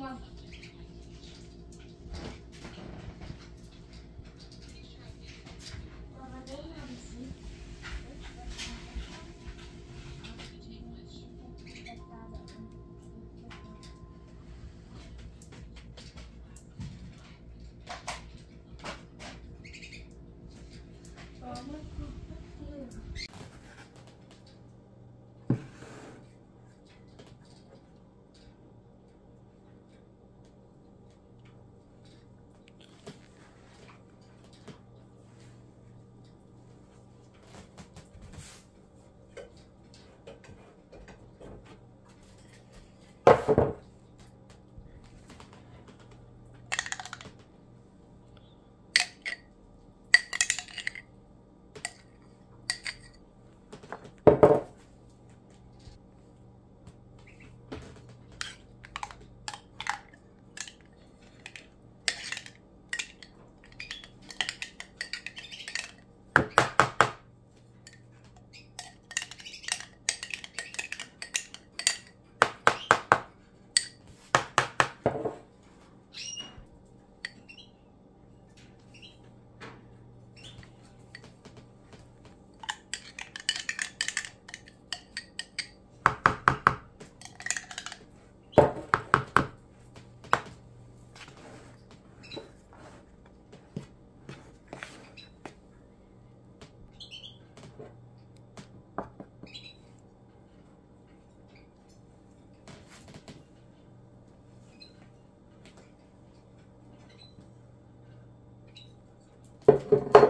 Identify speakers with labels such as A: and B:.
A: 이만 Thank you.